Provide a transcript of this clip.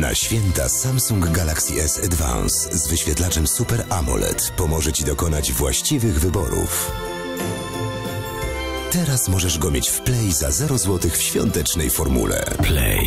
Na święta Samsung Galaxy S Advance z wyświetlaczem Super AMOLED pomoże Ci dokonać właściwych wyborów. Teraz możesz go mieć w Play za 0 zł w świątecznej formule. Play.